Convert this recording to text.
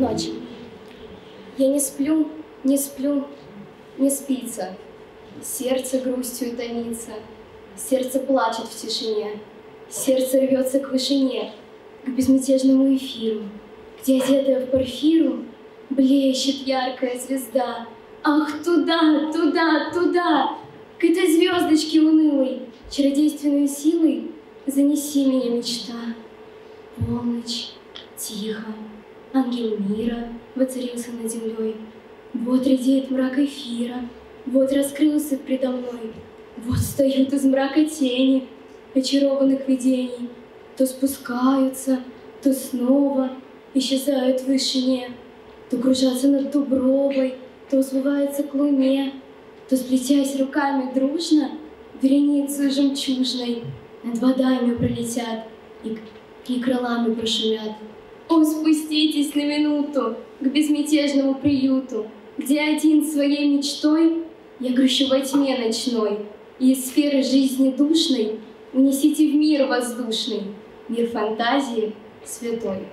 Ночь. Я не сплю, не сплю, не спится. Сердце грустью томится, сердце плачет в тишине, сердце рвется к вышине, к безмятежному эфиру, где одетая в парфиру блещет яркая звезда. Ах, туда, туда, туда, к этой звездочке унылой, чародейственной силой занеси меня, мечта. Полночь, тихо, ангел мира воцарился над землей. Вот редеет мрак эфира, вот раскрылся предо мной, вот встают из мрака тени очарованных видений, то спускаются, то снова исчезают в вышине, то кружатся над Дубровой, то взмываются к луне, то, сплетясь руками дружно, вереницу жемчужной над водами пролетят и, и крылами прошумят. О, спуститесь на минуту к безмятежному приюту, где один своей мечтой я грущу во тьме ночной, и из сферы жизни душной унесите в мир воздушный, мир фантазии святой.